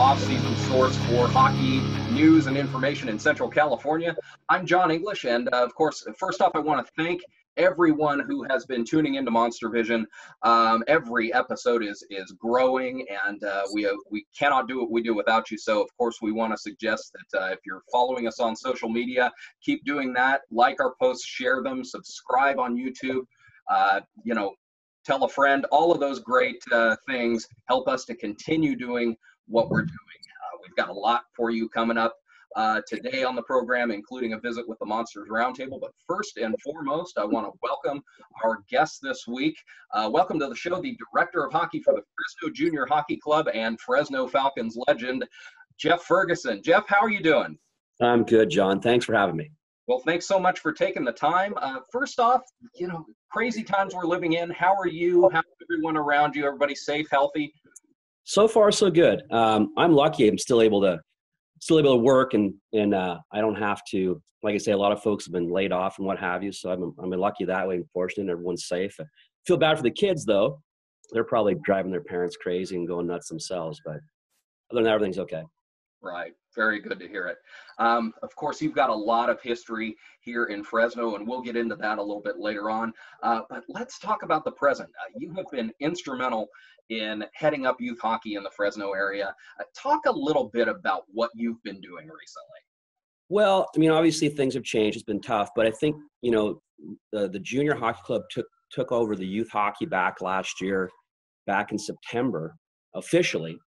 off-season source for hockey news and information in Central California. I'm John English, and uh, of course, first off, I want to thank everyone who has been tuning into Monster Vision. Um, every episode is is growing, and uh, we uh, we cannot do what we do without you. So, of course, we want to suggest that uh, if you're following us on social media, keep doing that. Like our posts, share them, subscribe on YouTube. Uh, you know, tell a friend. All of those great uh, things help us to continue doing what we're doing. Uh, we've got a lot for you coming up uh, today on the program, including a visit with the Monsters Roundtable. But first and foremost, I want to welcome our guest this week. Uh, welcome to the show, the director of hockey for the Fresno Junior Hockey Club and Fresno Falcons legend, Jeff Ferguson. Jeff, how are you doing? I'm good, John. Thanks for having me. Well, thanks so much for taking the time. Uh, first off, you know, crazy times we're living in. How are you? How's everyone around you? Everybody safe, healthy? So far, so good. Um, I'm lucky. I'm still able to still able to work and and uh, I don't have to like I say a lot of folks have been laid off and what have you so I'm I'm lucky that way and fortunate everyone's safe. I feel bad for the kids though. They're probably driving their parents crazy and going nuts themselves but other than that everything's okay. Right. Very good to hear it. Um, of course you've got a lot of history here in Fresno and we'll get into that a little bit later on. Uh, but let's talk about the present. Uh, you have been instrumental in heading up youth hockey in the Fresno area. Uh, talk a little bit about what you've been doing recently. Well, I mean, obviously things have changed. It's been tough, but I think you know the the junior hockey club took took over the youth hockey back last year, back in September officially.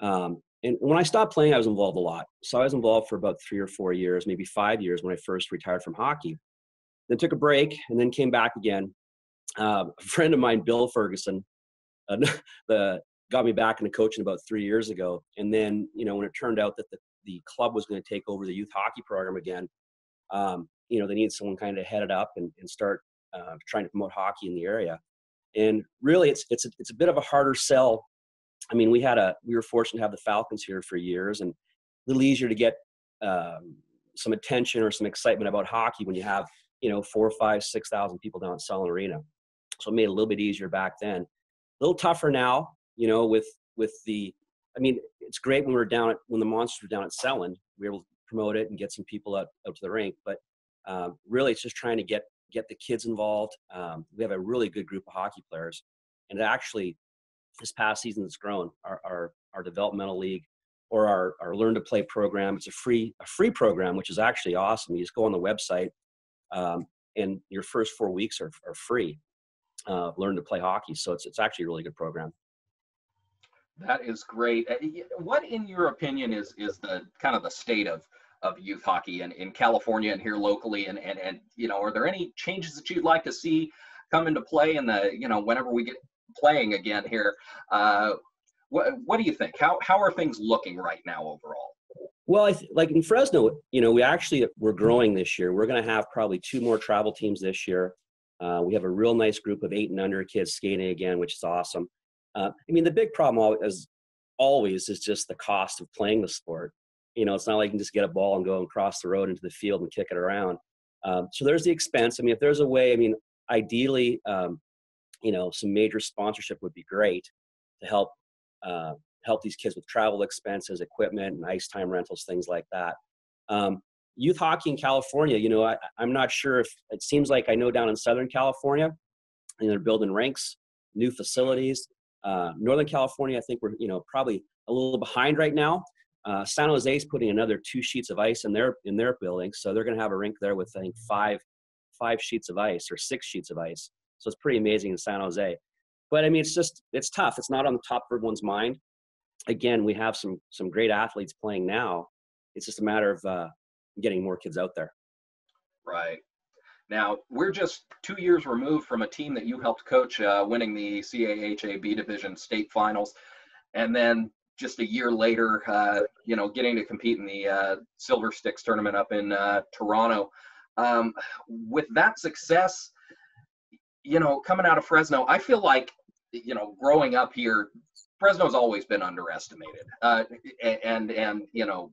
Um, and when I stopped playing, I was involved a lot. So I was involved for about three or four years, maybe five years when I first retired from hockey. Then took a break and then came back again. Uh, a friend of mine, Bill Ferguson, the got me back into coaching about three years ago. And then, you know, when it turned out that the, the club was going to take over the youth hockey program again, um, you know, they needed someone kind of to head it up and, and start uh, trying to promote hockey in the area. And really, it's it's a, it's a bit of a harder sell. I mean, we had a we were fortunate to have the Falcons here for years, and a little easier to get um, some attention or some excitement about hockey when you have you know four, five, six thousand people down at Selland Arena. So it made it a little bit easier back then little tougher now, you know, with with the. I mean, it's great when we are down at when the monsters were down at Selland, we were able to promote it and get some people out, out to the rink. But um, really, it's just trying to get get the kids involved. Um, we have a really good group of hockey players, and actually, this past season it's grown. Our our, our developmental league or our, our learn to play program. It's a free a free program, which is actually awesome. You just go on the website, um, and your first four weeks are, are free uh, learn to play hockey. So it's it's actually a really good program. That is great. Uh, what, in your opinion, is is the kind of the state of of youth hockey in, in California and here locally? And, and and you know, are there any changes that you'd like to see come into play in the you know whenever we get playing again here? Uh, what what do you think? How how are things looking right now overall? Well, I th- like in Fresno, you know, we actually we're growing this year. We're going to have probably two more travel teams this year. Uh, we have a real nice group of eight and under kids skating again, which is awesome. Uh, I mean, the big problem as always is just the cost of playing the sport. You know, it's not like you can just get a ball and go and cross the road into the field and kick it around. Um, so there's the expense. I mean, if there's a way, I mean, ideally, um, you know, some major sponsorship would be great to help uh, help these kids with travel expenses, equipment, and ice time rentals, things like that. Um, youth hockey in California, you know, I, am not sure if it seems like I know down in Southern California, and they're building rinks, new facilities. Uh, Northern California, I think we're, you know, probably a little behind right now. Uh, San Jose is putting another two sheets of ice in their in their building, so they're going to have a rink there with I think five five sheets of ice or six sheets of ice. So it's pretty amazing in San Jose. But I mean, it's just it's tough. It's not on the top of everyone's mind. Again, we have some some great athletes playing now. It's just a matter of uh, getting more kids out there. Right. Now, we're just two years removed from a team that you helped coach uh, winning the CAHA B Division state finals. And then just a year later, uh, you know, getting to compete in the uh, Silver Sticks tournament up in uh, Toronto. Um, with that success, you know, coming out of Fresno, I feel like, you know, growing up here, Fresno's always been underestimated, uh, and and you know,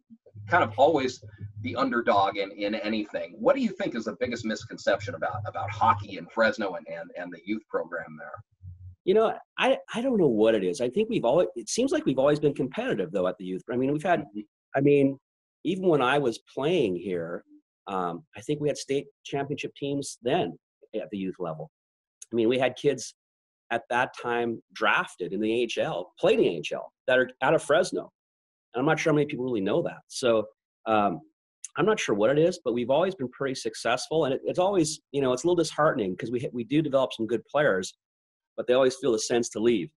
kind of always the underdog in, in anything. What do you think is the biggest misconception about about hockey in Fresno and, and, and the youth program there? You know, I, I don't know what it is. I think we've always, it seems like we've always been competitive though at the youth. I mean, we've had, mm-hmm. I mean, even when I was playing here, um, I think we had state championship teams then at the youth level. I mean, we had kids at that time drafted in the AHL, played in the AHL that are out of Fresno. And I'm not sure how many people really know that. So um, I'm not sure what it is, but we've always been pretty successful. And it, it's always, you know, it's a little disheartening because we, we do develop some good players, but they always feel the sense to leave.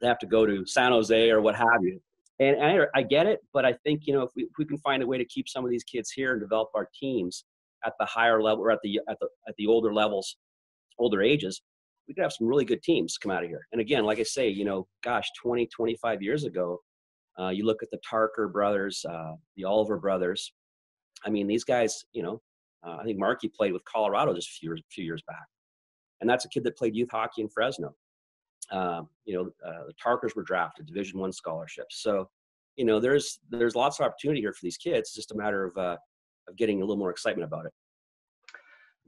They have to go to San Jose or what have you. And, and I, I, get it, but I think, you know, if we, if we can find a way to keep some of these kids here and develop our teams at the higher level or at the, at the, at the older levels, older ages, we could have some really good teams come out of here. And again, like I say, you know, gosh, 20, 25 years ago, uh, you look at the Tarker brothers, uh, the Oliver brothers. I mean, these guys, you know, uh, I think Marky played with Colorado just a few years, few years back. And that's a kid that played youth hockey in Fresno. Um, you know, uh, the Tarkers were drafted, Division One scholarships. So, you know, there's there's lots of opportunity here for these kids. It's just a matter of uh, of getting a little more excitement about it.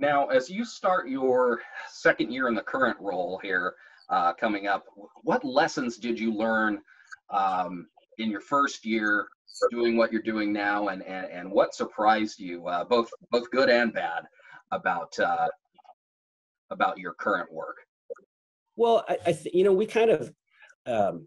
Now, as you start your second year in the current role here uh, coming up, what lessons did you learn um, in your first year doing what you're doing now, and and, and what surprised you, uh, both both good and bad, about uh, about your current work? Well, I, I th- you know we kind of um,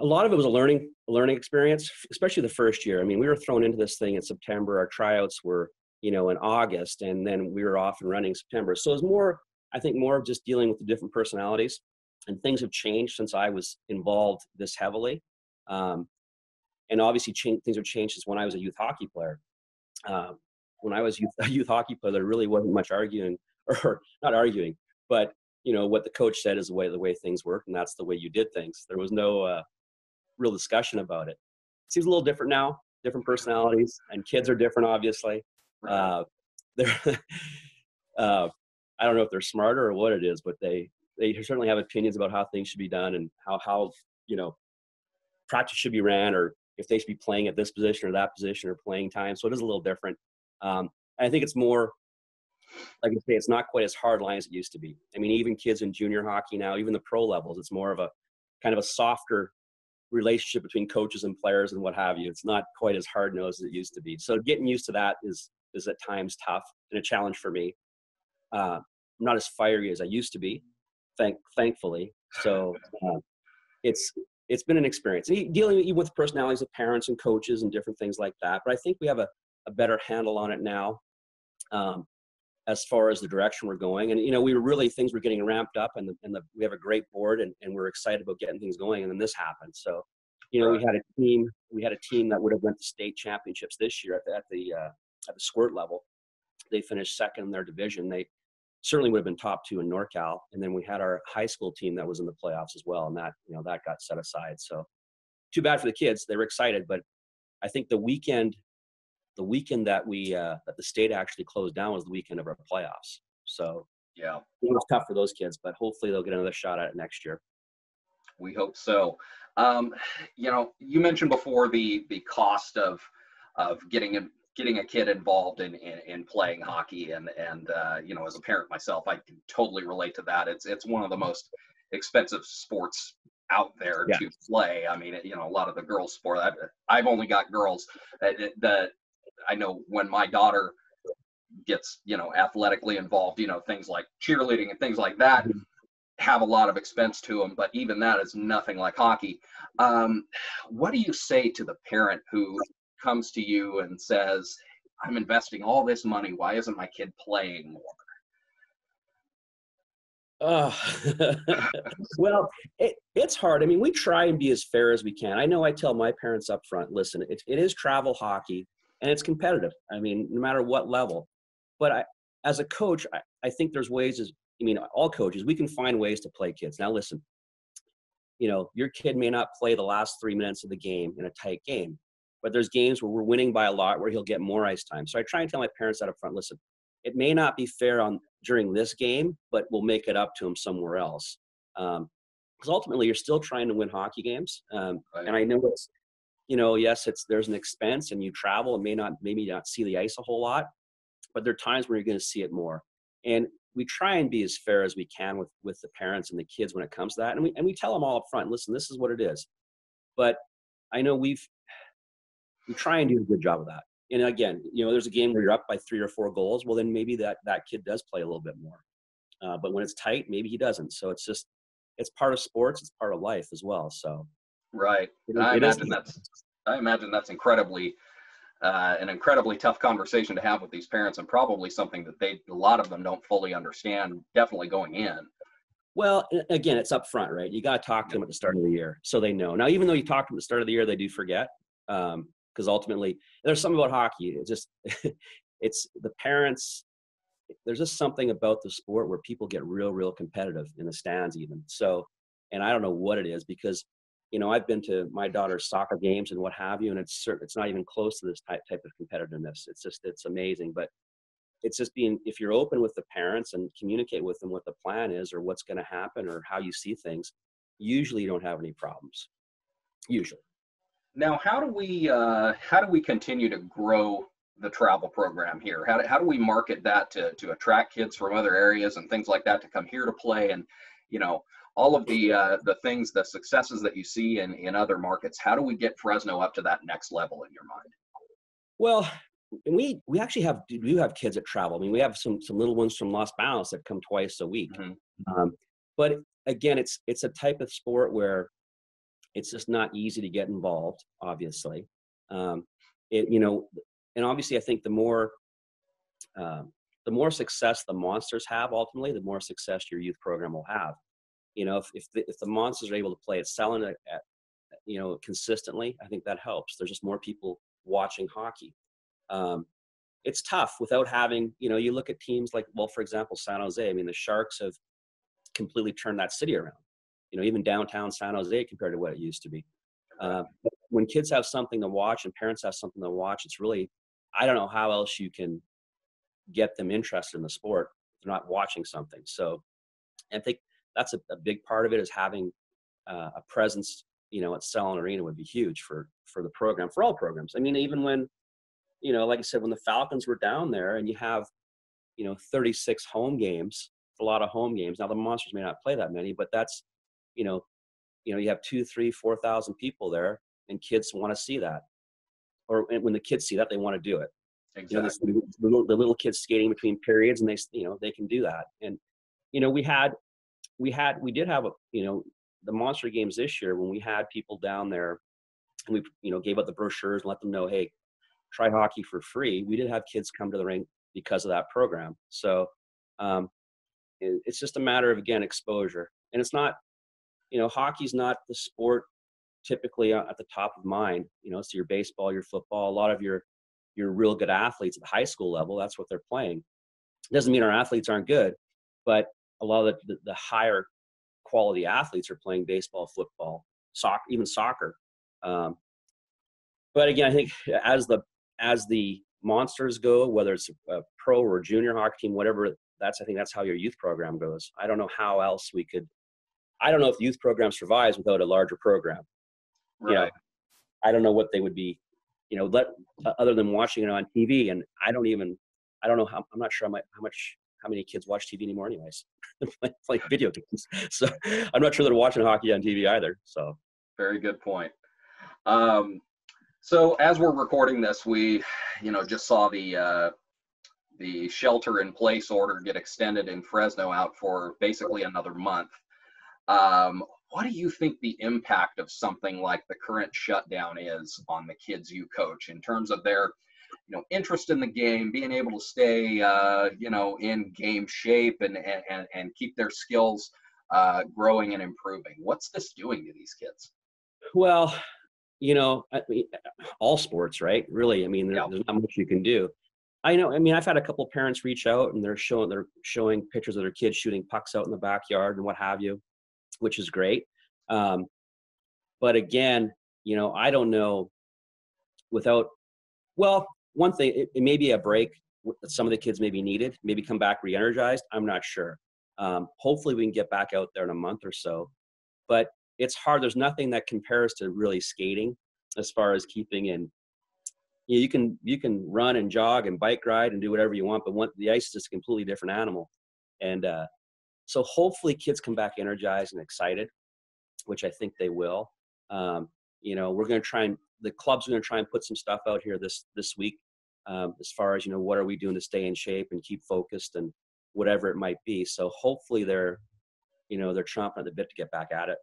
a lot of it was a learning learning experience, especially the first year. I mean, we were thrown into this thing in September. Our tryouts were you know, in August, and then we were off and running September. So it's more, I think, more of just dealing with the different personalities, and things have changed since I was involved this heavily. Um, and obviously, things have changed since when I was a youth hockey player. Um, when I was youth, a youth hockey player, there really wasn't much arguing, or not arguing, but you know what the coach said is the way the way things work, and that's the way you did things. There was no uh, real discussion about it. it. Seems a little different now. Different personalities, and kids are different, obviously. Uh, they're, uh, I don't know if they're smarter or what it is, but they they certainly have opinions about how things should be done and how how you know practice should be ran or if they should be playing at this position or that position or playing time. So it is a little different. Um, I think it's more like I say, it's not quite as hard line as it used to be. I mean, even kids in junior hockey now, even the pro levels, it's more of a kind of a softer relationship between coaches and players and what have you. It's not quite as hard nosed as it used to be. So getting used to that is is at times tough and a challenge for me. Uh, I'm not as fiery as I used to be, thank thankfully. So uh, it's it's been an experience dealing with personalities of parents and coaches and different things like that. But I think we have a, a better handle on it now. Um, as far as the direction we're going. And you know, we were really things were getting ramped up, and the, and the, we have a great board, and, and we're excited about getting things going. And then this happened. So, you know, we had a team. We had a team that would have went to state championships this year at the, at the uh, at the squirt level. They finished second in their division. They certainly would have been top two in NorCal. And then we had our high school team that was in the playoffs as well, and that you know that got set aside. So too bad for the kids. They were excited, but I think the weekend, the weekend that we uh, that the state actually closed down was the weekend of our playoffs. So yeah, it was tough for those kids, but hopefully they'll get another shot at it next year. We hope so. Um, you know, you mentioned before the the cost of of getting getting a kid involved in, in, in playing hockey and and uh, you know as a parent myself I can totally relate to that. It's it's one of the most expensive sports out there yeah. to play. I mean, you know, a lot of the girls' sport. I've, I've only got girls that, that I know when my daughter gets you know athletically involved, you know things like cheerleading and things like that. Mm-hmm. Have a lot of expense to them, but even that is nothing like hockey. Um, what do you say to the parent who comes to you and says, I'm investing all this money. Why isn't my kid playing more? Well, it, it's hard. I mean, we try and be as fair as we can. I know I tell my parents up front, listen, it, it is travel hockey and it's competitive. I mean, no matter what level. But I, as a coach, I, I think there's ways, as, I mean, all coaches, we can find ways to play kids. Now, listen, you know, your kid may not play the last three minutes of the game in a tight game. But there's games where we're winning by a lot where he'll get more ice time. So I try and tell my parents that up front. Listen, it may not be fair on during this game, but we'll make it up to him somewhere else. Because um, ultimately, you're still trying to win hockey games. Um, right. And I know it's, you know, yes, it's there's an expense, and you travel and may not maybe not see the ice a whole lot, but there are times where you're going to see it more. And we try and be as fair as we can with with the parents and the kids when it comes to that, and we and we tell them all up front. Listen, this is what it is. But I know we've we try and do a good job of that. And again, you know, there's a game where you're up by three or four goals. Well, then maybe that that kid does play a little bit more. Uh, but when it's tight, maybe he doesn't. So it's just it's part of sports. It's part of life as well. So right. It, I imagine that's I imagine that's incredibly uh, an incredibly tough conversation to have with these parents, and probably something that they a lot of them don't fully understand. Definitely going in. Well, again, it's up front, right? You got to talk to them at the start of the year so they know. Now, even though you talk to them at the start of the year, they do forget because ultimately there's something about hockey. It's just it's the parents. There's just something about the sport where people get real, real competitive in the stands, even. So, and I don't know what it is because you know, I've been to my daughter's soccer games and what have you, and it's it's not even close to this type type of competitiveness. It's just it's amazing, but it's just being if you're open with the parents and communicate with them what the plan is or what's going to happen or how you see things, usually you don't have any problems. Usually. Now, how do we uh, how do we continue to grow the travel program here? How do, how do we market that to to attract kids from other areas and things like that to come here to play? And you know, all of the uh, the things, the successes that you see in in other markets. How do we get Fresno up to that next level in your mind? Well, we we actually have we do have kids that travel. I mean, we have some some little ones from Los Banos that come twice a week. Mm-hmm. Um, but again, it's it's a type of sport where it's just not easy to get involved. Obviously, um, it you know, and obviously, I think the more um, the more success the monsters have, ultimately, the more success your youth program will have you know, if if the, if the monsters are able to play at selling it at, you know consistently, I think that helps. There's just more people watching hockey. Um, it's tough without having you know you look at teams like well for example San Jose. I mean the Sharks have completely turned that city around. You know even downtown San Jose compared to what it used to be. Uh, when kids have something to watch and parents have something to watch, it's really I don't know how else you can get them interested in the sport if they're not watching something. So I think that's a, a big part of it is having uh, a presence you know at Selland Arena would be huge for for the program for all programs. I mean, even when you know, like I said, when the Falcons were down there and you have you know 36 home games, a lot of home games. Now the Monsters may not play that many, but that's you know, you know, you have two, three, four thousand people there, and kids want to see that. Or when the kids see that, they want to do it. Exactly. You know, the, little, the little kids skating between periods, and they, you know, they can do that. And you know, we had we had we did have a you know the monster games this year when we had people down there and we you know gave out the brochures and let them know hey try hockey for free we did have kids come to the rink because of that program so um, it, it's just a matter of again exposure and it's not you know hockey's not the sport typically at the top of mind you know so your baseball your football a lot of your your real good athletes at the high school level that's what they're playing doesn't mean our athletes aren't good but a lot of the, the higher quality athletes are playing baseball, football, soccer, even soccer. Um, but again, I think as the as the monsters go, whether it's a pro or junior hockey team, whatever, that's I think that's how your youth program goes. I don't know how else we could. I don't know if the youth program survives without a larger program. Right. You know, I don't know what they would be. You know, let other than watching it on TV, and I don't even. I don't know how. I'm not sure how much, how much how many kids watch TV anymore, anyways? like video games. So I'm not sure they're watching hockey on TV either. So very good point. Um, so as we're recording this, we, you know, just saw the uh, the shelter in place order get extended in Fresno out for basically another month. Um, what do you think the impact of something like the current shutdown is on the kids you coach in terms of their you know interest in the game, being able to stay uh, you know in game shape and and and keep their skills uh, growing and improving. What's this doing to these kids? Well, you know, all sports, right? Really, I mean, there, yeah. there's not much you can do. I know. I mean, I've had a couple parents reach out and they're showing they're showing pictures of their kids shooting pucks out in the backyard and what have you, which is great. Um, but again, you know, I don't know without. Well, one thing, it, it may be a break some of the kids maybe needed, maybe come back re-energized. I'm not sure. Um, hopefully, we can get back out there in a month or so. But it's hard. There's nothing that compares to really skating as far as keeping in. You, know, you can you can run and jog and bike ride and do whatever you want, but one, the ice is just a completely different animal. and uh, so hopefully kids come back energized and excited, which I think they will. Um, you know, we're going to try and the club's are going to try and put some stuff out here this this week um, as far as you know what are we doing to stay in shape and keep focused and whatever it might be. So hopefully they're you know they're chomping at the bit to get back at it.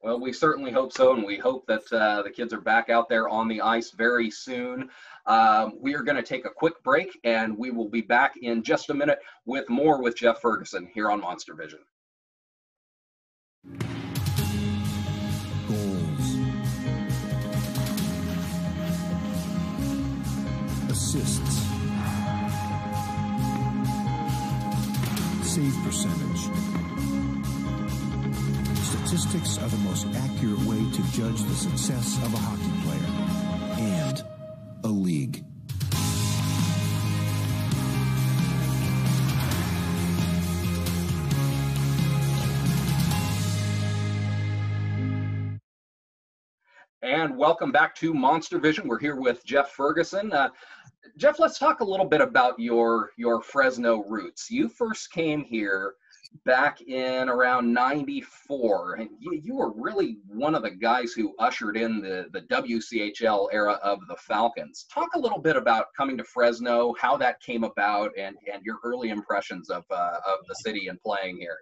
Well, we certainly hope so, and we hope that uh, the kids are back out there on the ice very soon. Um, we are going to take a quick break, and we will be back in just a minute with more with Jeff Ferguson here on Monster Vision. Goals. Assists. Save percentage statistics are the most accurate way to judge the success of a hockey player and a league. And welcome back to Monster Vision. We're here with Jeff Ferguson. Uh, Jeff, let's talk a little bit about your your Fresno roots. You first came here back in around 94 and you, you, were really one of the guys who ushered in the, the wchl era of the falcons. Talk a little bit about coming to fresno how that came about and, and your early impressions of, uh, of the city and playing here.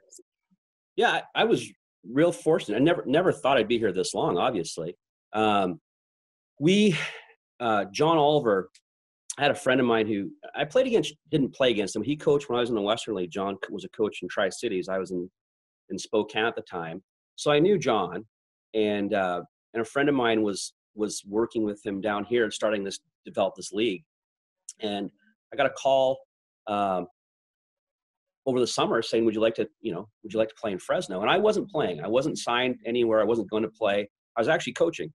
Yeah i was real fortunate. I never never thought i'd be here this long obviously. Um, we uh, john olver I had a friend of mine who I played against, didn't play against him. He coached when I was in the Western League. John was a coach in Tri Cities. I was in in Spokane at the time, so I knew John, and uh, and a friend of mine was was working with him down here and starting this develop this league, and I got a call um, over the summer saying, "Would you like to, you know, would you like to play in Fresno?" And I wasn't playing. I wasn't signed anywhere. I wasn't going to play. I was actually coaching.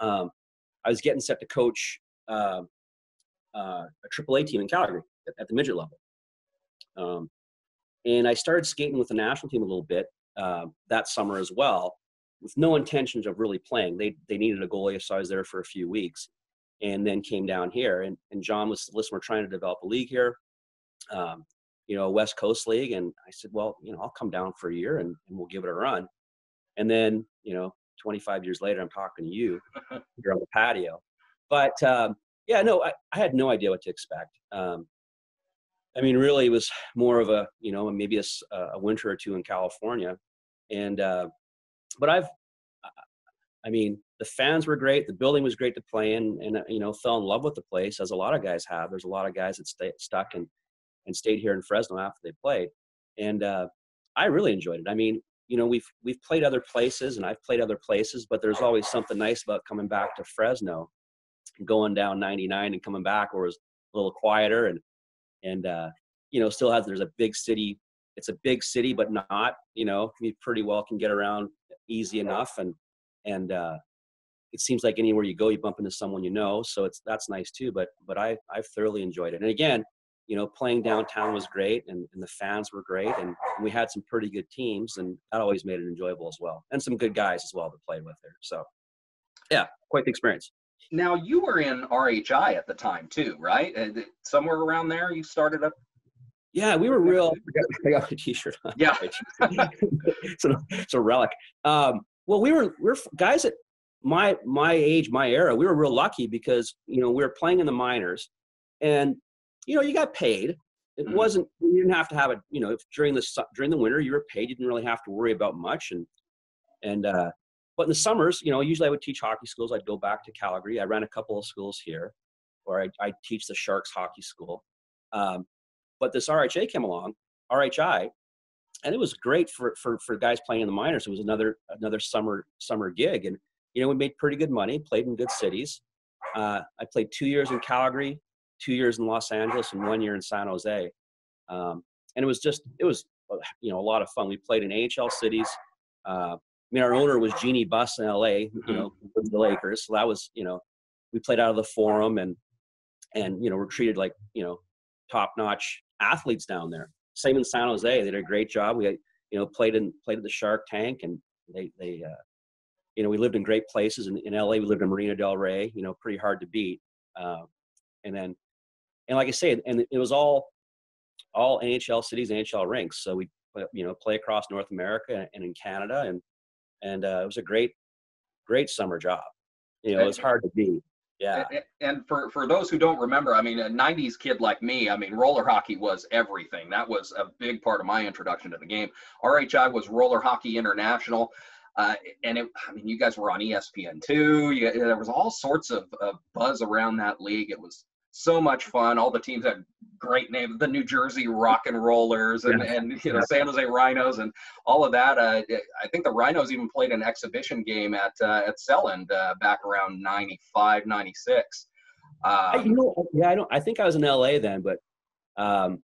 Um, I was getting set to coach. Uh, uh, a AAA team in Calgary at, at the midget level. Um, and I started skating with the national team a little bit uh, that summer as well, with no intentions of really playing. They they needed a goalie, so I was there for a few weeks, and then came down here. And, and John was listen, we're trying to develop a league here, um, you know, West Coast league. And I said, well, you know, I'll come down for a year and, and we'll give it a run. And then, you know, 25 years later, I'm talking to you. You're on the patio. But um, yeah, no, I, I had no idea what to expect. Um, I mean, really, it was more of a, you know, maybe a, a winter or two in California. And, uh, but I've, I mean, the fans were great. The building was great to play in, and uh, you know, fell in love with the place as a lot of guys have. There's a lot of guys that stay, stuck and and stayed here in Fresno after they played, and uh, I really enjoyed it. I mean, you know, we've we've played other places, and I've played other places, but there's always something nice about coming back to Fresno going down 99 and coming back, or was a little quieter and and uh, you know still has there's a big city. It's a big city, but not you know you pretty well can get around easy enough and and uh, it seems like anywhere you go you bump into someone you know so it's that's nice too but but i i've thoroughly enjoyed it and again you know playing downtown was great and, and the fans were great and, and, we had some pretty good teams and that always made it enjoyable as well and some good guys as well to play with there so yeah quite the experience now you were in RHI at the time too, right? Uh, somewhere around there, you started up. Yeah, we were real. I got my T-shirt. On. Yeah, it's, a, it's a relic. Um, well, we were we are guys at my my age, my era. We were real lucky because you know we were playing in the minors, and you know you got paid. It mm-hmm. wasn't you didn't have to have it. You know, if during the during the winter you were paid, you didn't really have to worry about much. And and uh, but in the summers, you know, usually I would teach hockey schools. I'd go back to Calgary. I ran a couple of schools here, or I, I teach the Sharks hockey school. Um, but this RHA came along, RHI, and it was great for, for, for guys playing in the minors. It was another another summer summer gig, and you know we made pretty good money. Played in good cities. Uh, I played two years in Calgary, two years in Los Angeles, and one year in San Jose. Um, and it was just it was you know a lot of fun. We played in AHL cities. Uh, I mean, our owner was Jeanie Buss in LA, you mm-hmm. know, the Lakers. So that was, you know, we played out of the forum and, and, you know, we're treated like, you know, top notch athletes down there. Same in San Jose. They did a great job. We, you know, played in, played at the Shark Tank and they, they, uh, you know, we lived in great places. In, in LA, we lived in Marina Del Rey, you know, pretty hard to beat. Uh, and then, and like I say, and it was all all NHL cities, NHL rinks. So we you know play across North America and in Canada, and and uh, it was a great great summer job. You know, it was hard to beat. Yeah. And for, for those who don't remember, I mean, a 90s kid like me, I mean, roller hockey was everything. That was a big part of my introduction to the game. RHI was Roller Hockey International. Uh, and it, I mean, you guys were on ESPN too. You, there was all sorts of, of buzz around that league. It was so much fun. All the teams had great names, the New Jersey Rock and Rollers and, yeah. and you know San Jose Rhinos and all of that. Uh, I think the Rhinos even played an exhibition game at uh, at Selland uh, back around 95, 96. Um, you know, yeah, I don't. I think I was in LA then, but um,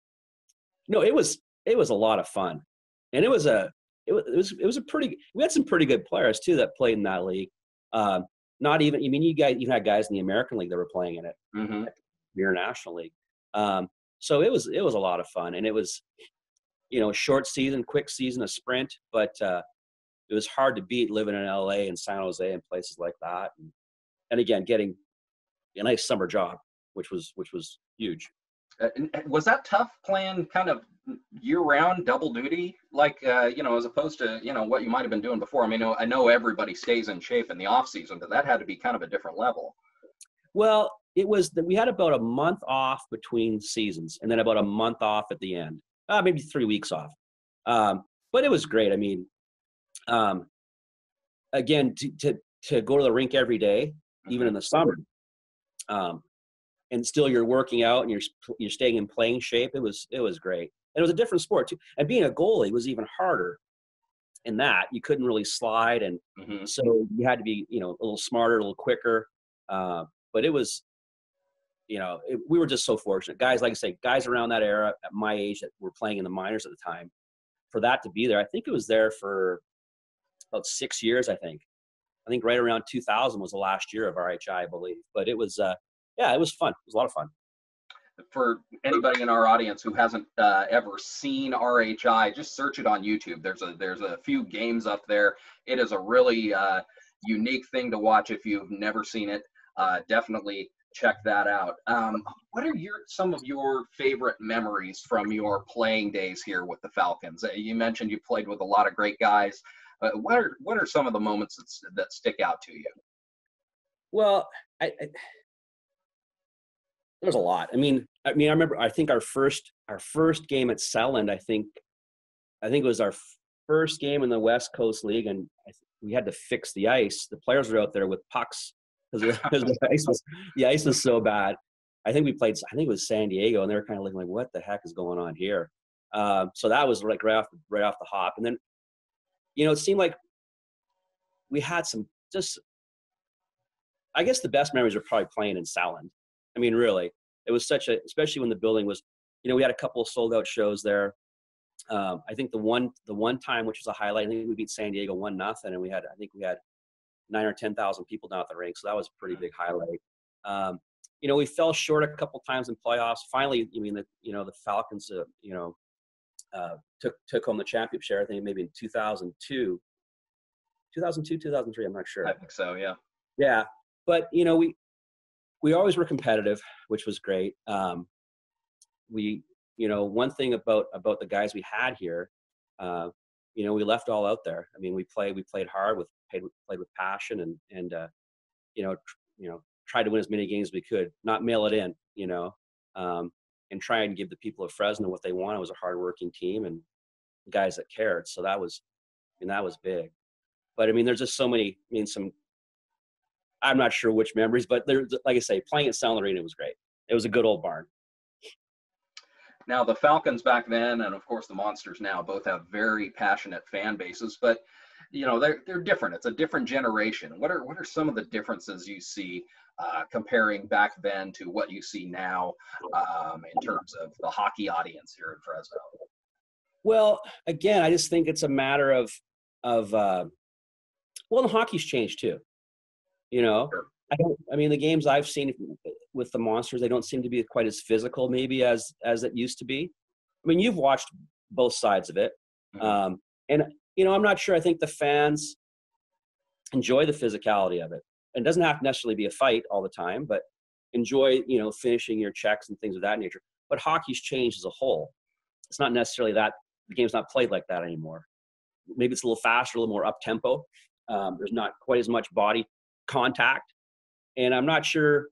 no, it was it was a lot of fun, and it was a it was it was it was a pretty. We had some pretty good players too that played in that league. Um, not even. I mean, you guys, you had guys in the American League that were playing in it. Mm-hmm. International League. Um, so it was it was a lot of fun, and it was you know short season, quick season, a sprint, but uh, it was hard to beat living in LA and San Jose and places like that, and, and again getting a nice summer job, which was which was huge. Uh, was that tough playing kind of year round double duty like uh, you know as opposed to you know what you might have been doing before i mean i know everybody stays in shape in the off season but that had to be kind of a different level well it was that we had about a month off between seasons and then about a month off at the end. Uh, maybe three weeks off. Um, but it was great. I mean um, again to, to, to go to the rink every day even in the summer um, and still you're working out and you're you're staying in playing shape it was it was great. And it was a different sport too. And being a goalie was even harder in that you couldn't really slide and mm-hmm. so you had to be you know a little smarter a little quicker uh, but it was you know, it, we were just so fortunate. Guys, like I say, guys around that era at my age that were playing in the minors at the time, for that to be there, I think it was there for about six years. I think, I think right around 2000 was the last year of RHI, I believe. But it was, uh, yeah, it was fun. It was a lot of fun. For anybody in our audience who hasn't uh, ever seen RHI, just search it on YouTube. There's a there's a few games up there. It is a really uh, unique thing to watch if you've never seen it. Uh, definitely check that out. Um, what are your some of your favorite memories from your playing days here with the Falcons? Uh, you mentioned you played with a lot of great guys. Uh, what are what are some of the moments that that stick out to you? Well, I, I, there's a lot. I mean, I mean, I remember. I think our first our first game at Selland, I think, I think it was our first game in the West Coast League, and we had to fix the ice. The players were out there with pucks because the ice was the ice was so bad. I think we played. I think it was San Diego, and they were kind of looking like, "What the heck is going on here?" Um, so that was like right off right off the hop, and then you know it seemed like we had some just. I guess the best memories were probably playing in Selland. I mean, really, it was such a, especially when the building was, you know, we had a couple of sold out shows there. Um, I think the one the one time which was a highlight, I think we beat San Diego one nothing, and we had I think we had nine or ten thousand people down at the rink, so that was a pretty big highlight. Um, you know, we fell short a couple times in playoffs. Finally, I mean, the you know the Falcons, uh, you know, uh, took took home the championship share. I think maybe in 2002, 2002, 2003. I'm not sure. I think so. Yeah. Yeah, but you know, we we always were competitive, which was great. Um, we, you know, one thing about about the guys we had here, uh, you know, we left all out there. I mean, we played we played hard with played with, played with passion and and uh, you know tr- you know tried to win as many games as we could, not mail it in, you know, um, and try and give the people of Fresno what they wanted. It was a hardworking team and guys that cared. So that was, I mean, that was big. But I mean, there's just so many. I mean, some. I'm not sure which memories, but there, like I say, playing at Selland Arena was great. It was a good old barn. Now, the Falcons back then, and of course the Monsters now, both have very passionate fan bases. But you know they're they're different. It's a different generation. What are what are some of the differences you see uh, comparing back then to what you see now um, in terms of the hockey audience here in Fresno? Well, again, I just think it's a matter of of uh, well, the hockey's changed too. You know, sure. I don't. I mean, the games I've seen with the monsters, they don't seem to be quite as physical, maybe as as it used to be. I mean, you've watched both sides of it, mm-hmm. um, and you know, I'm not sure. I think the fans enjoy the physicality of it. It doesn't have to necessarily be a fight all the time, but enjoy, you know, finishing your checks and things of that nature. But hockey's changed as a whole. it's not necessarily that the game's not played like that anymore. Maybe it's a little faster, a little more up tempo. Um, there's not quite as much body contact, and I'm not sure.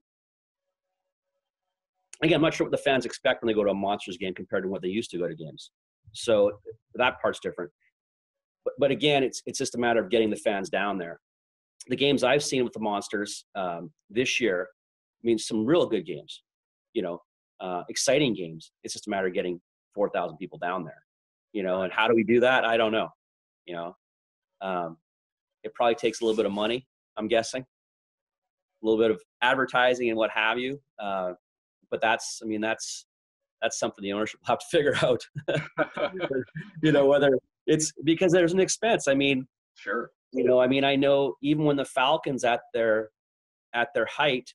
Again, I'm not sure what the fans expect when they go to a Monsters game compared to what they used to go to games. So that part's different. But, but again, it's it's just a matter of getting the fans down there. The games I've seen with the Monsters um, this year means some real good games. You know, uh, exciting games. It's just a matter of getting 4,000 people down there. You know, and how do we do that? I don't know. You know, um, it probably takes a little bit of money. I'm guessing, a little bit of advertising and what have you. Uh, but that's, I mean, that's that's something the ownership will have to figure out. you know, whether it's because there's an expense. I mean, sure. You know, I mean, I know even when the Falcons at their at their height,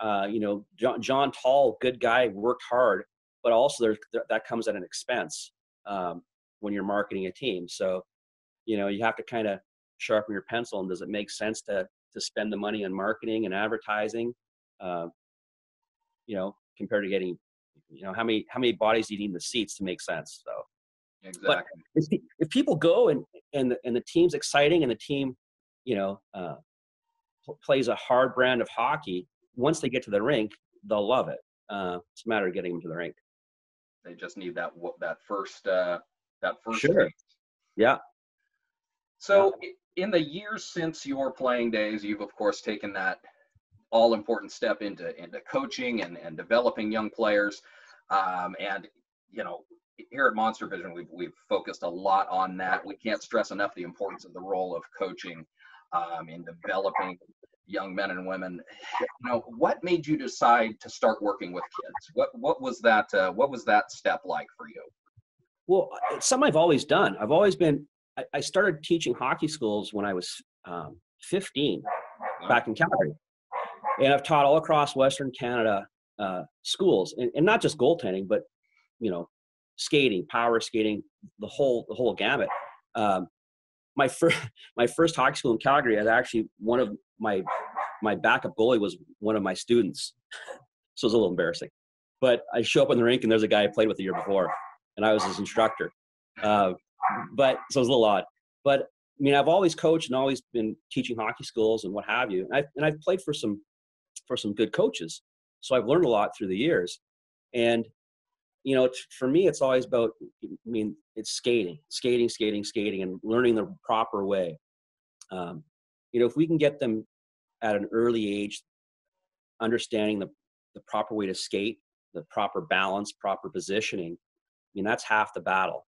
uh, you know, John, John Tall, good guy, worked hard, but also there's that comes at an expense um, when you're marketing a team. So, you know, you have to kind of sharpen your pencil. And does it make sense to to spend the money on marketing and advertising? Uh, you know, compared to getting you know how many how many bodies do you need in the seats to make sense so exactly but if, if people go and and the, and the team's exciting and the team you know uh, plays a hard brand of hockey once they get to the rink they'll love it uh, it's a matter of getting them to the rink they just need that that first uh, that first sure. yeah so yeah. In the years since your playing days you've of course taken that all important step into into coaching and, and developing young players. Um, and you know, here at Monster Vision, we've we've focused a lot on that. We can't stress enough the importance of the role of coaching um, in developing young men and women. You know, what made you decide to start working with kids? What what was that? Uh, what was that step like for you? Well, it's something I've always done. I've always been. I, I started teaching hockey schools when I was um, 15, back in Calgary and I've taught all across Western Canada uh, schools, and, and, not just goaltending, but you know, skating, power skating, the whole the whole gamut. Um, my first my first hockey school in Calgary had actually one of my my backup goalie was one of my students, so it was a little embarrassing. But I show up in the rink and there's a guy I played with the year before, and I was his instructor. Uh, but so it was a little odd. But I mean, I've always coached and always been teaching hockey schools and what have you. And I've, and I've played for some for some good coaches. So I've learned a lot through the years. And, you know, for me, it's always about, I mean, it's skating, skating, skating, skating, and learning the proper way. Um, you know, if we can get them at an early age, understanding the, the proper way to skate, the proper balance, proper positioning, I mean, that's half the battle.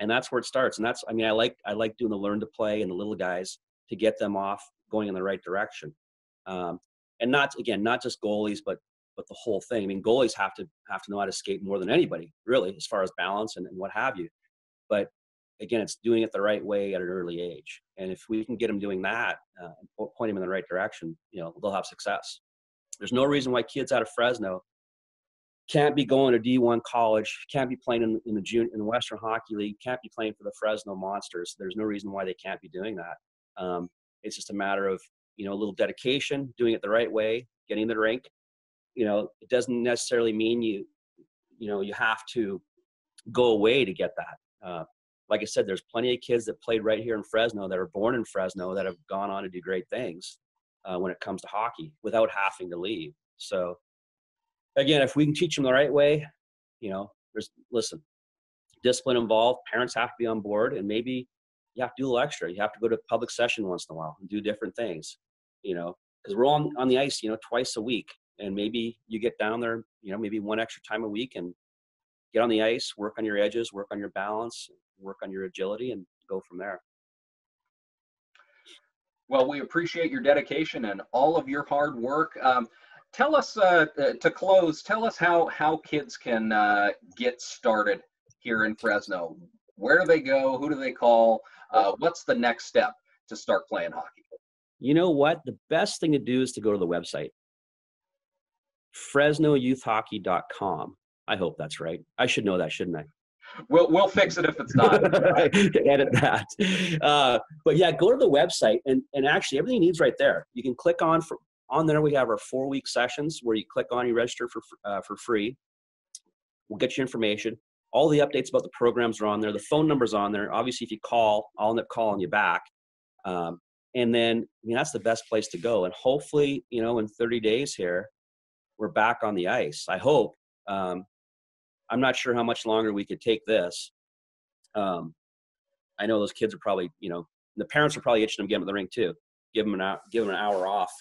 And that's where it starts. And that's, I mean, I like, I like doing the learn to play and the little guys to get them off going in the right direction. Um, and not again not just goalies but but the whole thing i mean goalies have to have to know how to skate more than anybody really as far as balance and, and what have you but again it's doing it the right way at an early age and if we can get them doing that uh, point them in the right direction you know they'll have success there's no reason why kids out of fresno can't be going to D1 college, can't be playing in, in the June in the Western Hockey League, can't be playing for the Fresno Monsters. There's no reason why they can't be doing that. Um, it's just a matter of you know a little dedication doing it the right way getting the rink you know it doesn't necessarily mean you you know you have to go away to get that uh, like i said there's plenty of kids that played right here in fresno that are born in fresno that have gone on to do great things uh, when it comes to hockey without having to leave so again if we can teach them the right way you know there's listen discipline involved parents have to be on board and maybe you have to do a little extra you have to go to public session once in a while and do different things you know, because we're on on the ice, you know, twice a week, and maybe you get down there, you know, maybe one extra time a week and get on the ice, work on your edges, work on your balance, work on your agility, and go from there. Well, we appreciate your dedication and all of your hard work. Um, tell us uh, uh, to close. Tell us how how kids can uh, get started here in Fresno. Where do they go? Who do they call? Uh, what's the next step to start playing hockey? you know what? The best thing to do is to go to the website, fresnoyouthhockey.com. I hope that's right. I should know that, shouldn't I? We'll we'll fix it if it's not. Edit that. Uh, but yeah, go to the website and and actually everything needs right there. You can click on for on there. We have our four week sessions where you click on you register for uh, for free. We'll get you information. all the updates about the programs are on there. The phone number's on there. Obviously, if you call, I'll end up calling you back. Um, and then, I mean, that's the best place to go. And hopefully, you know, in 30 days here, we're back on the ice. I hope. Um, I'm not sure how much longer we could take this. Um, I know those kids are probably, you know, the parents are probably itching to get them in the ring too. Give them an hour, give them an hour off.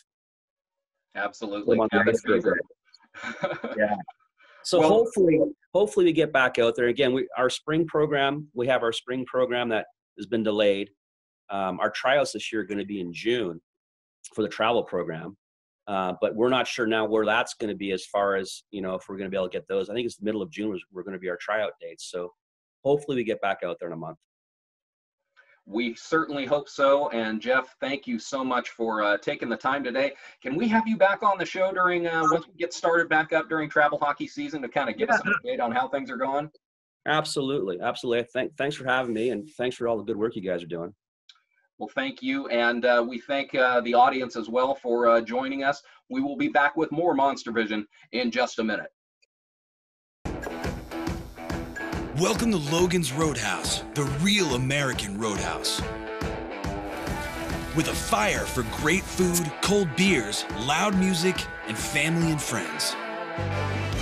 Absolutely. yeah. So well, hopefully, hopefully we get back out there again. We our spring program. We have our spring program that has been delayed. Um, our tryouts this year are going to be in June for the travel program, uh, but we're not sure now where that's going to be as far as you know if we're going to be able to get those. I think it's the middle of June. We're going to be our tryout dates. So hopefully we get back out there in a month. We certainly hope so. And Jeff, thank you so much for uh, taking the time today. Can we have you back on the show during uh, once we get started back up during travel hockey season to kind of give yeah. us an update on how things are going? Absolutely, absolutely. Thank, thanks for having me, and thanks for all the good work you guys are doing. Well, thank you, and uh, we thank uh, the audience as well for uh, joining us. We will be back with more Monster Vision in just a minute. Welcome to Logan's Roadhouse, the real American roadhouse. With a fire for great food, cold beers, loud music, and family and friends.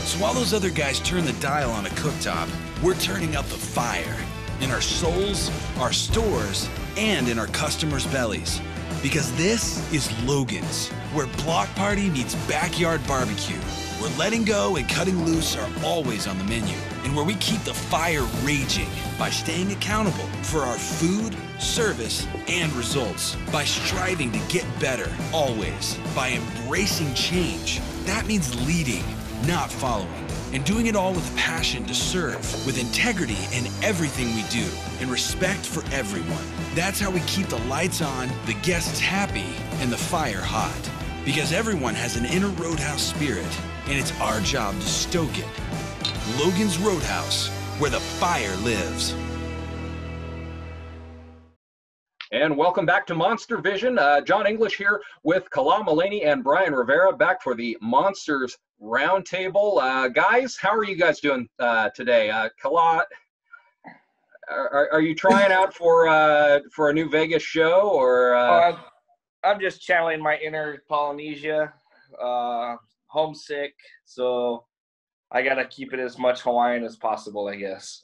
So while those other guys turn the dial on a cooktop, we're turning up the fire in our souls, our stores, and in our customers' bellies. Because this is Logan's, where Block Party meets backyard barbecue, where letting go and cutting loose are always on the menu and where we keep the fire raging by staying accountable for our food, service, and results, by striving to get better always, by embracing change. That means leading, not following, and doing it all with a passion to serve, with integrity in everything we do, and respect for everyone. That's how we keep the lights on, the guests happy, and the fire hot. Because everyone has an inner roadhouse spirit, and it's our job to stoke it Logan's Roadhouse, where the fire lives. And welcome back to Monster Vision. Uh, John English here with Kala Mullaney and Brian Rivera back for the Monsters Roundtable. Uh, guys, how are you guys doing uh, today? Uh, are, are you trying out for uh, for a new Vegas show or? Uh... Uh, I'm just channeling my inner Polynesia, uh, homesick. So I gotta keep it as much Hawaiian as possible, I guess.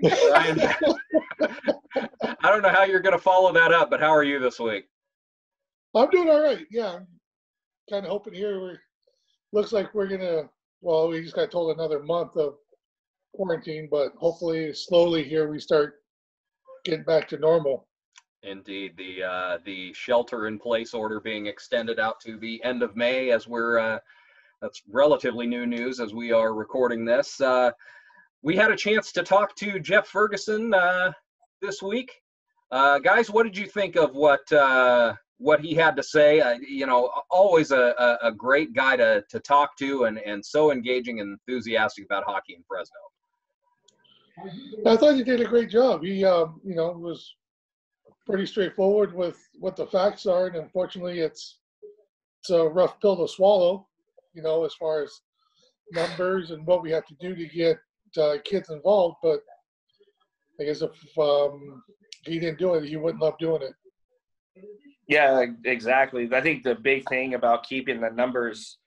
I don't know how you're gonna follow that up, but how are you this week? I'm doing all right. Yeah, I'm kind of hoping here. We looks like we're gonna. Well, we just got told another month of quarantine, but hopefully, slowly here we start getting back to normal. Indeed, the uh, the shelter-in-place order being extended out to the end of May, as we're uh, that's relatively new news as we are recording this. Uh, we had a chance to talk to Jeff Ferguson uh, this week. Uh, guys, what did you think of what uh, what he had to say? you know, always a, a, great guy to to talk to, and and so engaging and enthusiastic about hockey in Fresno. I thought he did a great job. He, um, you know, was pretty straightforward with what the facts are, and unfortunately, it's it's a rough pill to swallow. You know, as far as numbers and what we have to do to get uh, kids involved. But I guess if um, he didn't do it, he wouldn't love doing it. Yeah, exactly. I think the big thing about keeping the numbers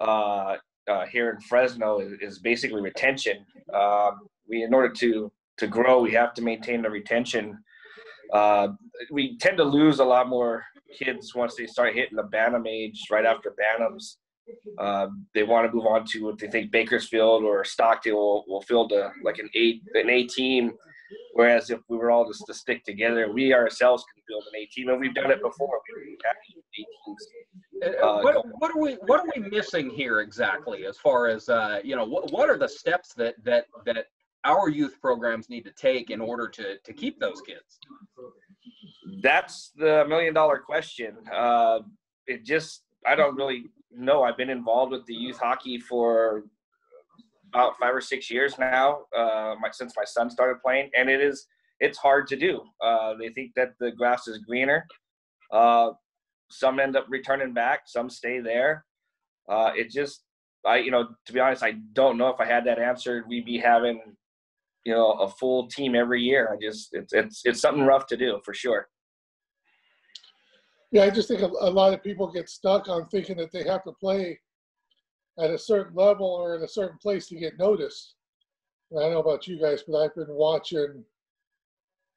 uh, uh, here in Fresno is, is basically retention. Um, we, in order to to grow, we have to maintain the retention uh, we tend to lose a lot more kids once they start hitting the Bantam age right after Bantams. Uh, they want to move on to what they think Bakersfield or Stockdale will, will field a, like an eight an A team. Whereas if we were all just to stick together, we ourselves can build an A team, and we've done it before. Uh, uh, what, what, are we what are we missing here exactly? As far as uh, you know, what, what are the steps that that that our youth programs need to take in order to to keep those kids? That's the million dollar question. Uh, it just I don't really know. I've been involved with the youth hockey for about five or six years now, uh, my, since my son started playing, and it is it's hard to do. Uh, they think that the grass is greener. Uh, some end up returning back, some stay there. Uh, it just I, you know, to be honest, I don't know if I had that answered, we'd be having, you know, a full team every year. I just, it's, it's, it's something rough to do for sure. Yeah, I just think a, a lot of people get stuck on thinking that they have to play at a certain level or at a certain place to get noticed. And I don't know about you guys, but I've been watching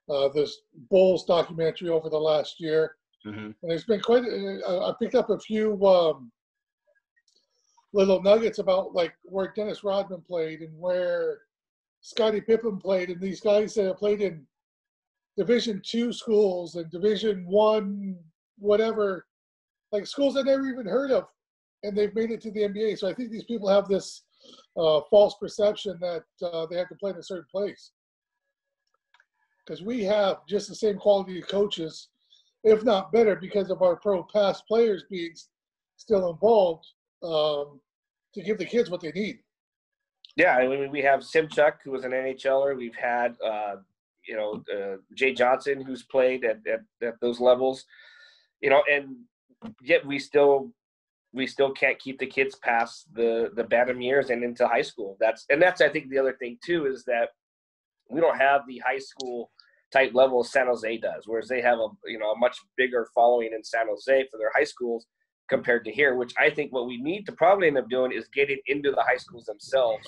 uh, this Bulls documentary over the last year, Mm-hmm. and there's been quite. I picked up a few um, little nuggets about like where Dennis Rodman played and where Scottie Pippen played, and these guys that have played in Division two schools and Division one, whatever, like schools I never even heard of, and they've made it to the NBA. So I think these people have this uh, false perception that uh, they have to play in a certain place. Because we have just the same quality of coaches, if not better, because of our pro past players being still involved um, to give the kids what they need. Yeah, I mean, we have Simchuk, who was an NHLer. We've had, uh, you know, uh, Jay Johnson, who's played at, at, at those levels. You know, and yet we still we still can't keep the kids past the the Bantam years and into high school. That's and that's I think the other thing too is that we don't have the high school type level San Jose does, whereas they have a you know a much bigger following in San Jose for their high schools compared to here. Which I think what we need to probably end up doing is getting into the high schools themselves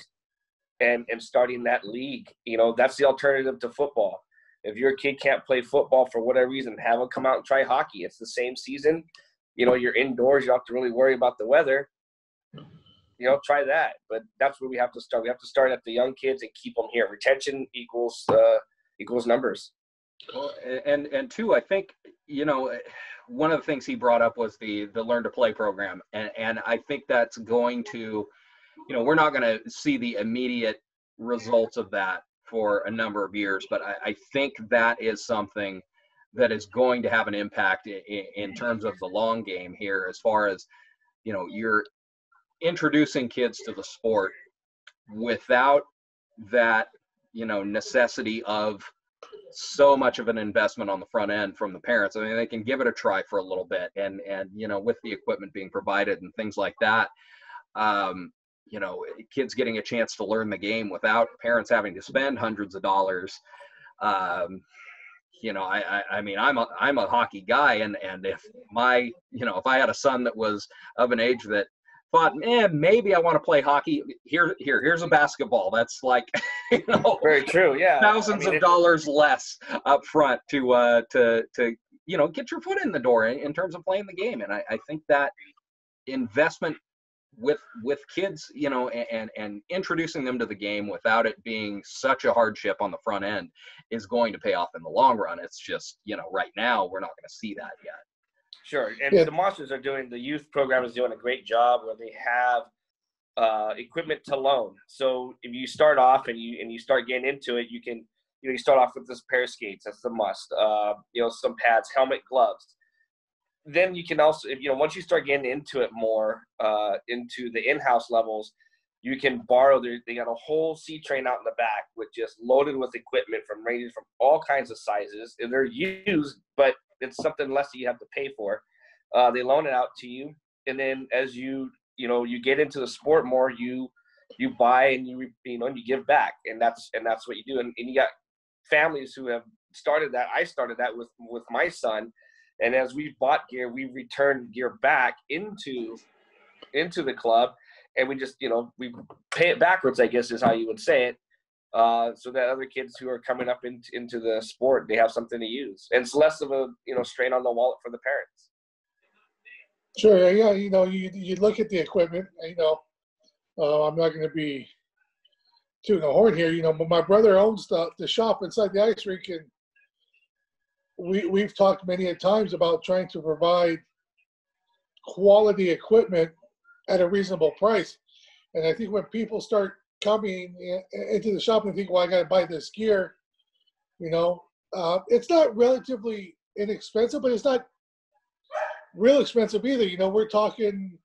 and and starting that league. You know, that's the alternative to football. If your kid can't play football for whatever reason, have them come out and try hockey. It's the same season. You know, you're indoors. You don't have to really worry about the weather. You know, try that. But that's where we have to start. We have to start at the young kids and keep them here. Retention equals uh, equals numbers. Well, and and two, I think you know one of the things he brought up was the the learn to play program, and and I think that's going to, you know, we're not going to see the immediate results of that for a number of years, but I, I think that is something that is going to have an impact in, in terms of the long game here, as far as you know, you're introducing kids to the sport without that you know necessity of so much of an investment on the front end from the parents. I mean, they can give it a try for a little bit, and and you know, with the equipment being provided and things like that, um, you know, kids getting a chance to learn the game without parents having to spend hundreds of dollars. Um, you know, I, I, I mean, I'm a, I'm a hockey guy, and and if my, you know, if I had a son that was of an age that thought, eh, maybe I want to play hockey. Here, here, here's a basketball. That's like, you know, Very true. Yeah, thousands I mean, of it- dollars less up front to uh to to you know get your foot in the door in, in terms of playing the game and I, I think that investment with with kids you know and and introducing them to the game without it being such a hardship on the front end is going to pay off in the long run it's just you know right now we're not going to see that yet Sure, and Yeah. the Monsters are doing the youth program is doing a great job where they have uh, equipment to loan. So if you start off and you and you start getting into it, you can you know you start off with this pair of skates. That's the must. Uh, you know some pads, helmet, gloves. Then you can also if you know once you start getting into it more uh, into the in-house levels, you can borrow. Their, they got a whole C train out in the back with just loaded with equipment from ranges from all kinds of sizes. And they're used, but it's something less that you have to pay for. Uh, they loan it out to you, and then as you you know you get into the sport more, you you buy and you you know and you give back, and that's and that's what you do. And, and you got families who have started that. I started that with with my son, and as we bought gear, we returned gear back into into the club, and we just you know we pay it backwards. I guess is how you would say it. Uh, so that other kids who are coming up into, into the sport they have something to use. And it's less of a you know strain on the wallet for the parents. Sure, yeah, you know, you you look at the equipment, you know, uh, I'm not going to be tooting a horn here, you know, but my brother owns the, the shop inside the ice rink, and we we've talked many a times about trying to provide quality equipment at a reasonable price, and I think when people start coming into the shop and think, well, I got to buy this gear, you know, uh, it's not relatively inexpensive, but it's not real expensive either. You know, we're talking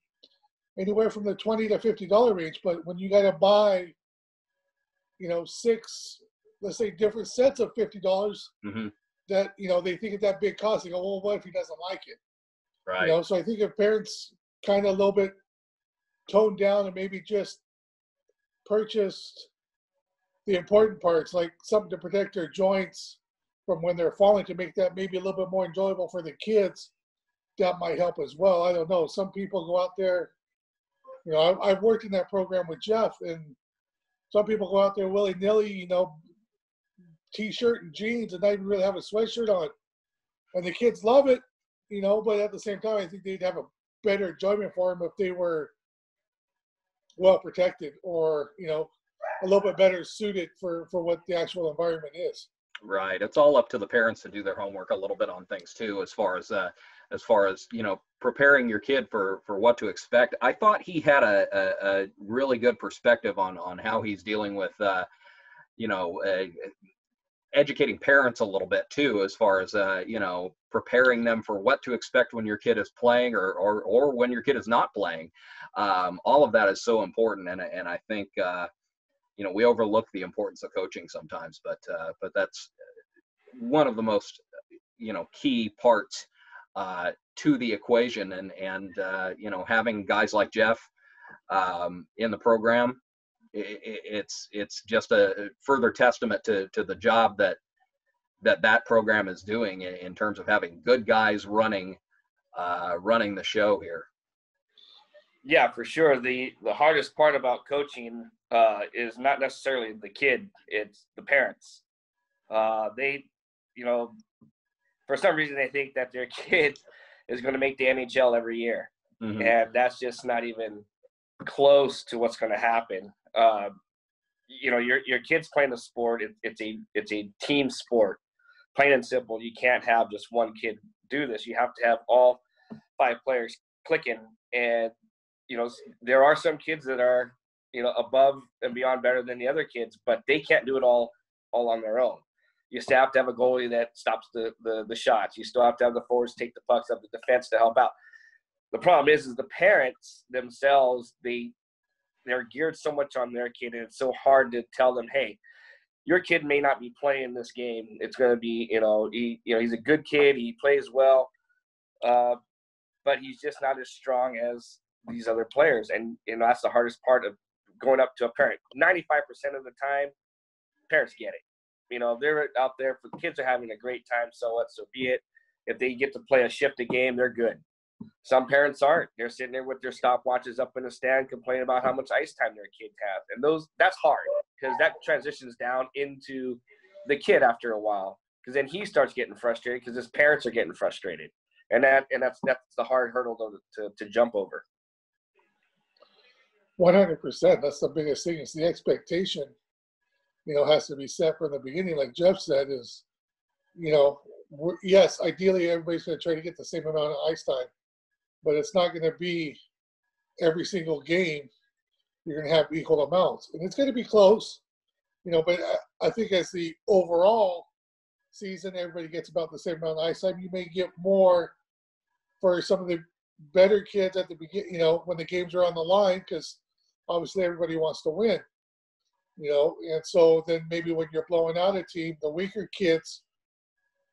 anywhere from the twenty to fifty dollar range. But when you got to buy, you know, six, let's say, different sets of fifty dollars, Mhm. That you know they think it's that big cost. They go, well, what if he doesn't like it? right You know, so I think if parents kind of a little bit toned down and maybe just purchased the important parts, like something to protect their joints from when they're falling, to make that maybe a little bit more enjoyable for the kids, that might help as well. I don't know. Some people go out there. You know, I've, I've worked in that program with Jeff, and some people go out there willy nilly. You know, t-shirt and jeans, and not even really have a sweatshirt on, and the kids love it. You know, but at the same time, I think they'd have a better enjoyment for them if they were well protected or you know a little bit better suited for for what the actual environment is. Right. It's all up to the parents to do their homework a little bit on things too as far as uh as far as you know preparing your kid for for what to expect. I thought he had a a, a really good perspective on on how he's dealing with uh you know uh, educating parents a little bit too as far as uh you know preparing them for what to expect when your kid is playing or or, or when your kid is not playing. Um, all of that is so important and and i think uh you know we overlook the importance of coaching sometimes but uh, but that's one of the most you know key parts uh, to the equation. And and uh, you know having guys like Jeff um, in the program it's it's just a further testament to to the job that that that program is doing in, in terms of having good guys running uh, running the show here yeah, for sure. The the hardest part about coaching uh, is not necessarily the kid; it's the parents. Uh, they, you know, for some reason they think that their kid is going to make the NHL every year, mm-hmm. and that's just not even close to what's going to happen. Uh, you know, your your kid's playing a sport. It, it's a it's a team sport, plain and simple. You can't have just one kid do this. You have to have all five players clicking and you know, there are some kids that are, you know, above and beyond better than the other kids, but they can't do it all all on their own. You still have to have a goalie that stops the, the, the shots. You still have to have the forwards take the pucks up the defense to help out. The problem is, is the parents themselves, they they're geared so much on their kid, and it's so hard to tell them, hey, your kid may not be playing this game. It's going to be, you know, he, you know, he's a good kid. He plays well, uh, but he's just not as strong as these other players. And you know that's the hardest part of going up to a parent. Ninety five percent of the time, parents get it. You know they're out there for the kids are having a great time. So what? So be it. If they get to play a shift a game, they're good. Some parents aren't. They're sitting there with their stopwatches up in the stand, complaining about how much ice time their kids have, and those that's hard because that transitions down into the kid after a while. Because then he starts getting frustrated because his parents are getting frustrated, and that and that's that's the hard hurdle to, to, to jump over. One hundred percent. That's the biggest thing. Is the expectation, you know, has to be set from the beginning. Like Jeff said, is you know, yes, ideally everybody's going to try to get the same amount of ice time, but it's not going to be every single game. You're going to have equal amounts, and it's going to be close, you know. But I think as the overall season, everybody gets about the same amount of ice time. You may get more for some of the better kids at the beginning, you know, when the games are on the line, because obviously everybody wants to win, you know, and so then maybe when you're blowing out a team, the weaker kids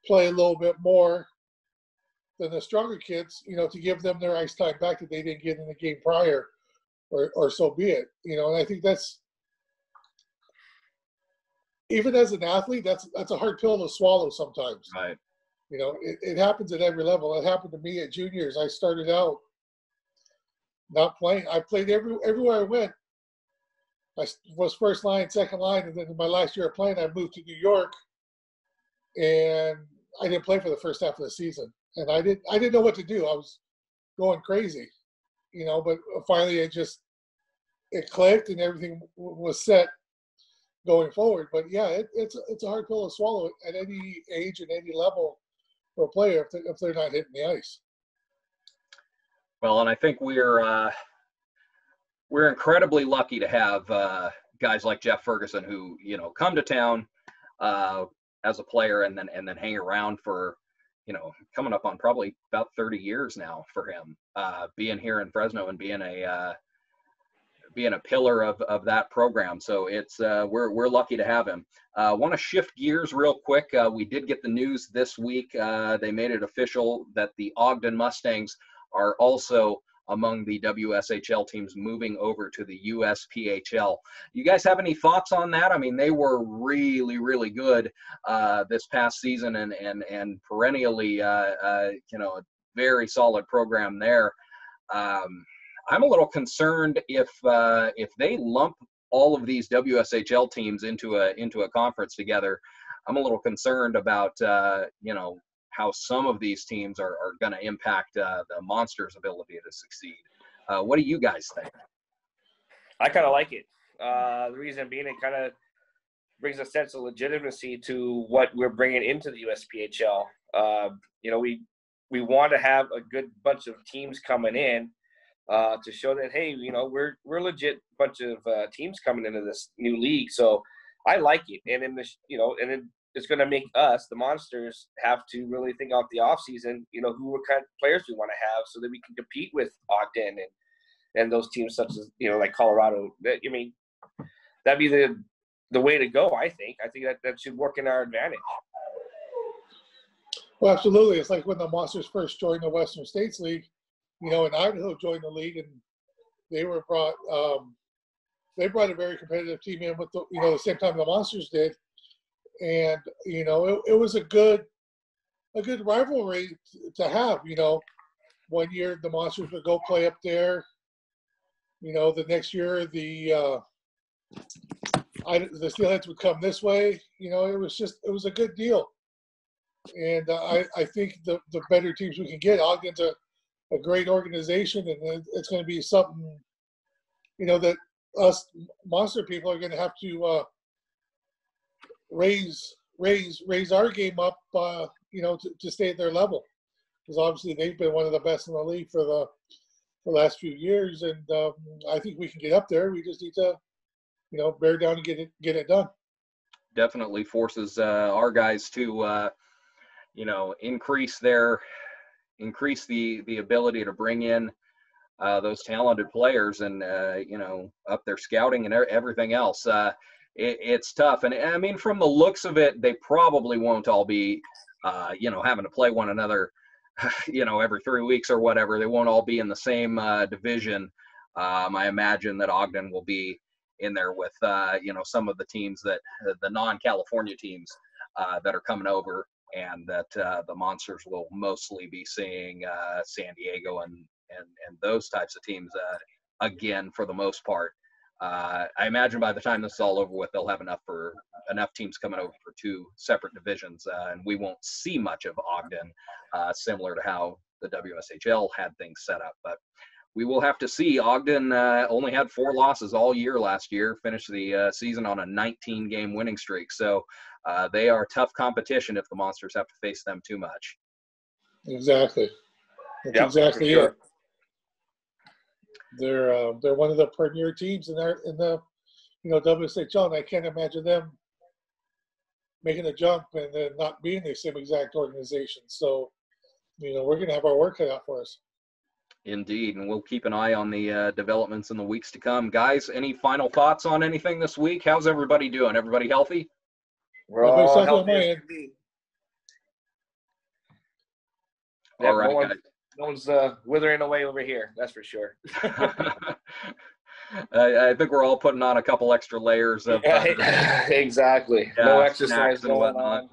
play a little bit more than the stronger kids, you know, to give them their ice time back that they didn't get in the game prior, or or so be it, you know. And I think that's even as an athlete, that's that's a hard pill to swallow sometimes. Right. You know, it, it happens at every level. It happened to me at juniors. I started out not playing. I played every everywhere I went. I was first line, second line, and then in my last year of playing, I moved to New York, and I didn't play for the first half of the season. And I didn't I didn't know what to do. I was going crazy, you know. But finally, it just it clicked, and everything was set going forward. But yeah, it, it's it's a hard pill to swallow at any age and any level for a player if, they, if they're not hitting the ice. Well, and I think we're uh, we're incredibly lucky to have uh, guys like Jeff Ferguson who you know come to town uh, as a player and then and then hang around for you know coming up on probably about 30 years now for him uh, being here in Fresno and being a uh, being a pillar of, of that program. So it's uh, we're we're lucky to have him. Uh, Want to shift gears real quick? Uh, we did get the news this week. Uh, they made it official that the Ogden Mustangs are also among the WSHL teams moving over to the USPHL. You guys have any thoughts on that? I mean, they were really, really good uh, this past season and and and perennially, uh, uh, you know, a very solid program there. Um, I'm a little concerned if uh, if they lump all of these WSHL teams into a into a conference together. I'm a little concerned about uh, you know how some of these teams are, are going to impact uh, the Monsters' ability to succeed. Uh, what do you guys think? I kind of like it. Uh, the reason being, it kind of brings a sense of legitimacy to what we're bringing into the USPHL. Uh, you know, we we want to have a good bunch of teams coming in uh, to show that hey, you know, we're we're legit bunch of uh, teams coming into this new league. So I like it, and in this, you know, and then it's going to make us, the monsters, have to really think out the off season. You know, who what kind of players we want to have, so that we can compete with Ogden and and those teams such as you know like Colorado. That I mean, that'd be the the way to go. I think. I think that that should work in our advantage. Well, absolutely. It's like when the Monsters first joined the Western States League. You know, and Idaho joined the league, and they were brought. Um, they brought a very competitive team in with the you know the same time the Monsters did, and you know it, it was a good a good rivalry to have. You know, one year the Monsters would go play up there. You know, the next year the uh, I, the Steelheads would come this way. You know, it was just it was a good deal, and uh, I I think the the better teams we can get, Ogden's a a great organization, and it's going to be something, you know, that us monster people are going to have to uh, raise raise raise our game up, uh, you know, to, to stay at their level, because obviously they've been one of the best in the league for the the last few years, and um, I think we can get up there. We just need to, you know, bear down and get it get it done. Definitely forces uh, our guys to, uh, you know, increase their increase the the ability to bring in uh, those talented players and uh, you know up their scouting and everything else. Uh, it, it's tough, and I mean from the looks of it, they probably won't all be uh, you know having to play one another you know every three weeks or whatever. They won't all be in the same uh, division. Um, I imagine that Ogden will be in there with uh, you know some of the teams that the non-California teams that are coming over and that uh, the monsters will mostly be seeing uh, San Diego and, and and those types of teams uh, again for the most part. Uh, I imagine by the time this is all over with, they'll have enough for enough teams coming over for two separate divisions, uh, and we won't see much of Ogden, uh, similar to how the WSHL had things set up. But we will have to see. Ogden only had four losses all year last year, finished the season on a 19 game winning streak. So uh, they are tough competition if the monsters have to face them too much. Exactly. That's yep, exactly sure. It. They're uh, they're one of the premier teams in their in the you know WSHL, and I can't imagine them making a jump and then not being the same exact organization. So, you know, we're going to have our work cut out for us. Indeed, and we'll keep an eye on the uh, developments in the weeks to come. Guys, any final thoughts on anything this week? How's everybody doing? Everybody healthy? We're all healthy. All right, no one's, no one's uh, withering away over here. That's for sure. I, I, think we're all putting on a couple extra layers of uh, exactly. Yeah, no exercise going on.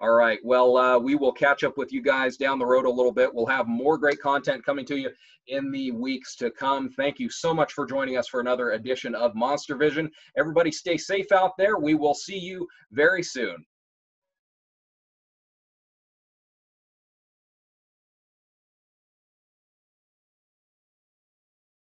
All right. Well, uh, we will catch up with you guys down the road a little bit. We'll have more great content coming to you in the weeks to come. Thank you so much for joining us for another edition of Monster Vision. Everybody stay safe out there. We will see you very soon.